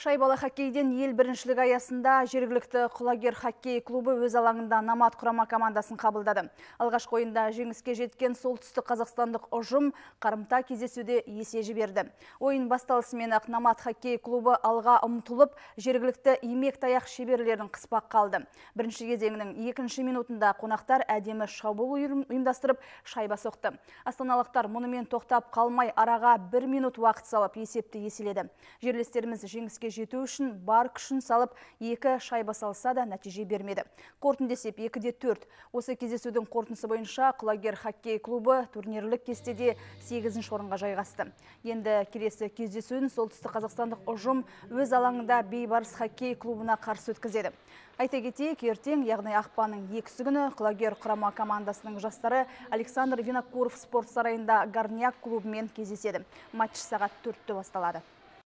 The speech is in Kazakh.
Шайбалы хоккейден ел біріншілік аясында жергілікті құлагер хоккей клубы өз алаңында намат құрама командасын қабылдады. Алғашқы ойында жеңіске жеткен солтүстік қазақстандық ұжым қарымта кездесуде есе жіберді. Ойын басталысымен ақ намат хоккей клубы алға ұмтылып, жергілікті имек таяқ шеберлерін қыспақ қалды. Бірінші кезеңнің екінші минутында қонақтар әдемі шабуыл ұйымдастырып шайба соқты. Астаналықтар мұнымен тоқтап қалмай араға бір минут уақыт салып есепті еселеді. Жерлестеріміз жеңіске жету үшін бар күшін салып екі шайба салса да нәтиже бермеді. Қорытынды есеп 2-де 4. Осы кездесудің қорытындысы бойынша құлагер хоккей клубы турнирлік кестеде 8 орынға жайғасты. Енді келесі кездесуін солтүстік қазақстандық ұжым өз алаңында Бейбарыс хоккей клубына қарсы өткізеді. Айта кетейік, ертең, яғни ақпанның екісі күні құлагер құрама командасының жастары Александр Винокуров спорт сарайында Гарняк клубымен кездеседі. Матч сағат 4-те басталады.